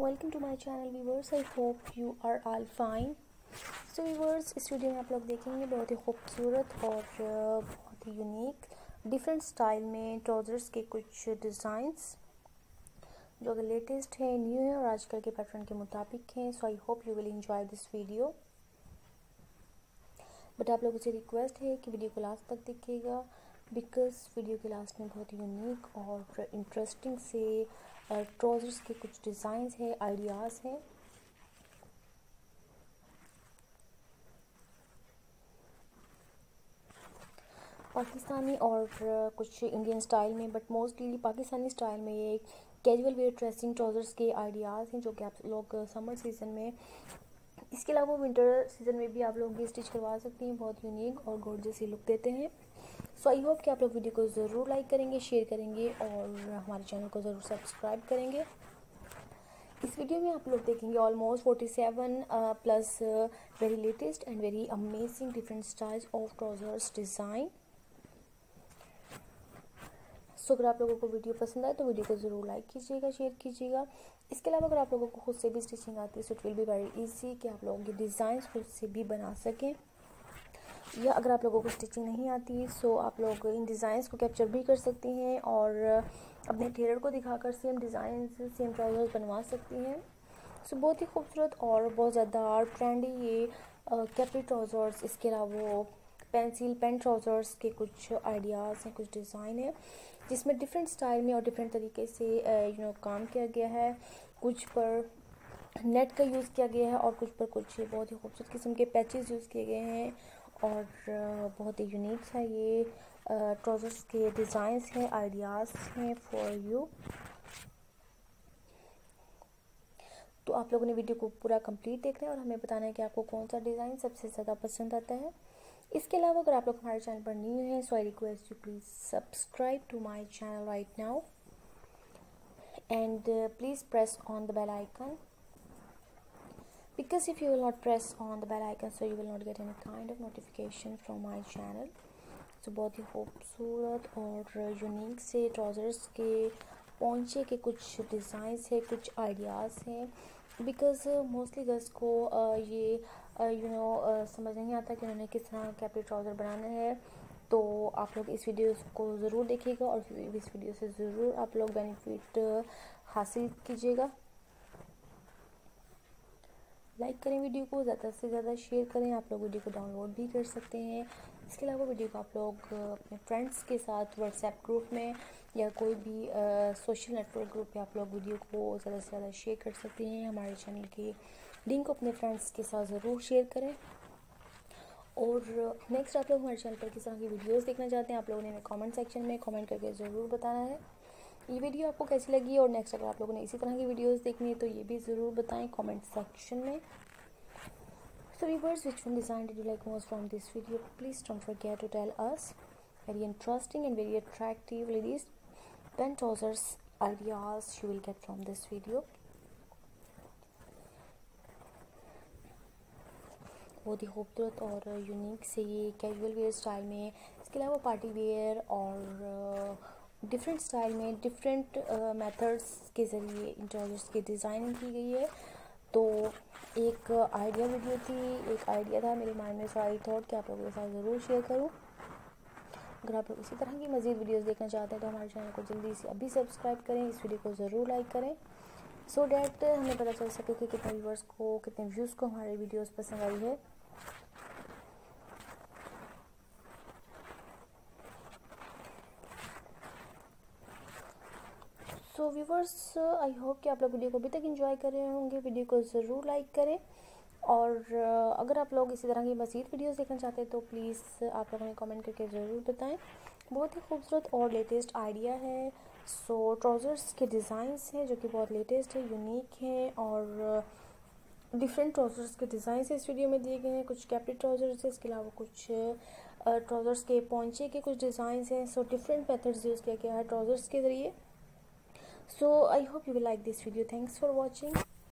Welcome to my channel viewers I hope you are all fine so viewers इस video में आप लोग देखेंगे बहुत ही खूबसूरत और बहुत ही यूनिक डिफरेंट स्टाइल में ट्राउज़र्स के कुछ डिज़ाइंस जो कि लेटेस्ट है न्यू है और आजकल के पैटर्न के मुताबिक हैं। So I hope you will enjoy this video but आप लोगों से रिक्वेस्ट है कि वीडियो को लास्ट तक देखिएगा बिकॉज़ वीडियो के लास्ट में बहुत यूनिक और इंटरेस्टिंग से ट्राउज़र्स के कुछ डिज़ाइंस है आइडियाज़ हैं। पाकिस्तानी और कुछ इंडियन स्टाइल में बट मोस्टली पाकिस्तानी स्टाइल में ये कैजुअल वेयर ड्रेसिंग ट्राउज़र्स के आइडियाज़ हैं, जो कि आप लोग समर सीज़न में, इसके अलावा विंटर सीज़न में भी आप लोग ये स्टिच करवा सकते हैं। बहुत यूनिक और गोर्जियस लुक देते हैं। सो आई होप कि आप लोग वीडियो को ज़रूर लाइक करेंगे शेयर करेंगे और हमारे चैनल को ज़रूर सब्सक्राइब करेंगे। इस वीडियो में आप लोग देखेंगे almost 47 plus very latest and very amazing different styles of trousers design so अगर आप लोगों को वीडियो पसंद आए तो वीडियो को ज़रूर लाइक कीजिएगा शेयर कीजिएगा। इसके अलावा अगर आप लोगों को खुद से भी स्टिचिंग आती है so it will be very easy कि आप लोगों के डिज़ाइन खुद से भी बना सकें। या अगर आप लोगों को स्टिचिंग नहीं आती सो आप लोग इन डिज़ाइंस को कैप्चर भी कर सकती हैं और अपने टेलर को दिखाकर सेम डिज़ाइन सेम ट्राउज़र्स बनवा सकती हैं। सो बहुत ही खूबसूरत और बहुत ज़्यादा ट्रेंडी ये कैपरी ट्राउज़र्स इसके अलावा पेंसिल पेन ट्राउज़र्स के कुछ आइडियाज़ हैं, कुछ डिज़ाइन है, जिसमें डिफरेंट स्टाइल में और डिफरेंट तरीके से यू नो काम किया गया है। कुछ पर नेट का यूज़ किया गया है और कुछ पर कुछ बहुत ही खूबसूरत किस्म के पैचेस यूज़ किए गए हैं। और बहुत ही यूनिक सा ये ट्राउज़र्स के डिज़ाइंस हैं आइडियाज़ हैं फॉर यू तो आप लोगों ने वीडियो को पूरा कंप्लीट देखना है और हमें बताना है कि आपको कौन सा डिज़ाइन सबसे ज़्यादा पसंद आता है। इसके अलावा अगर आप लोग हमारे चैनल पर न्यू हैं so I request you please subscribe to my channel right now and please press on the bell icon because if you will not press on the bell icon, so you will not get any kind of notification from my channel. So, बहुत ही खूबसूरत और unique से trousers के पहुँचे के कुछ designs है, कुछ आइडियाज़ हैं। बिकॉज़ मोस्टली गर्ल्स को ये यू नो समझ नहीं आता कि उन्होंने किस तरह के कैपरी ट्राउज़र बनाना है। तो आप लोग इस वीडियो को ज़रूर देखिएगा और इस वीडियो से ज़रूर आप लोग बेनिफिट हासिल कीजिएगा। लाइक करें वीडियो को, ज़्यादा से ज़्यादा शेयर करें। आप लोग वीडियो को डाउनलोड भी कर सकते हैं। इसके अलावा वीडियो को आप लोग अपने फ्रेंड्स के साथ व्हाट्सएप ग्रुप में या कोई भी सोशल नेटवर्क ग्रुप पे आप लोग वीडियो को ज़्यादा से ज़्यादा शेयर कर सकते हैं। हमारे चैनल के लिंक को अपने फ्रेंड्स के साथ ज़रूर शेयर करें। और नेक्स्ट आप लोग हमारे चैनल पर किस तरह की वीडियोज़ देखना चाहते हैं, आप लोगों ने कॉमेंट सेक्शन में कॉमेंट करके ज़रूर बताना है। ये वीडियो आपको कैसी लगी और नेक्स्ट अगर आप लोगों ने इसी तरह की वीडियोज़ देखनी है तो ये भी ज़रूर बताएँ कॉमेंट सेक्शन में। So viewers which one design did you like most from this video please don't forget to tell us very interesting and very attractive ladies pant trousers ideas you will get from this video बहुत ही खूबसूरत और unique से ये casual where style में, इसके अलावा party wear और डिफरेंट स्टाइल में डिफरेंट मेथड्स uh, के ज़रिए इन ट्राउज़र्स की डिज़ाइनिंग की गई है। तो एक आइडिया वीडियो थी एक आइडिया था मेरे माइंड में सो आई थॉट कि आप लोगों के साथ ज़रूर शेयर करूँ। अगर आप लोग इसी तरह की मज़ीद वीडियोस देखना चाहते हैं तो हमारे चैनल को जल्दी से अभी सब्सक्राइब करें इस वीडियो को ज़रूर लाइक करें। सो so डैट हमें पता चल सके कि कितने व्यूवर्स को कितने व्यूज़ को हमारे वीडियोज़ पसंद आई है। सो व्यूवर्स आई होप कि आप लोग वीडियो को अभी तक इन्जॉय कर रहे होंगे। वीडियो को ज़रूर लाइक करें। और uh, अगर आप लोग इसी तरह की मज़ीद वीडियोस देखना चाहते हैं तो प्लीज़ आप लोग हमें कमेंट करके ज़रूर बताएँ। बहुत ही खूबसूरत और लेटेस्ट आइडिया है। सो so, ट्राउज़र्स के डिज़ाइंस हैं जो कि बहुत लेटेस्ट है यूनिक हैं। और डिफरेंट ट्राउज़र्स के डिज़ाइंस इस वीडियो में दिए गए हैं। कुछ कैपरी ट्राउज़र्स है इसके अलावा कुछ ट्राउज़र्स uh, के पहुँचे के कुछ डिज़ाइंस हैं। सो डिफरेंट मेथड्स यूज़ किया गया है ट्राउज़र्स के ज़रिए। So i hope you will like this video. Thanks for watching